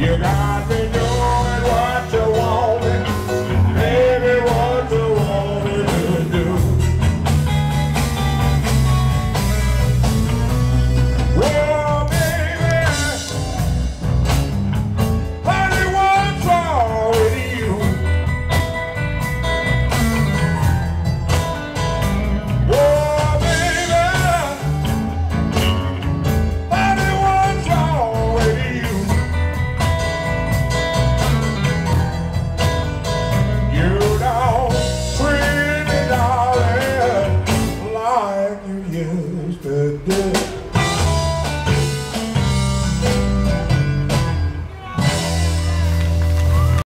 You're not good.